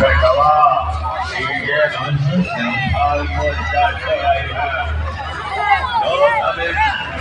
बेटवा ये almost. No, I mean,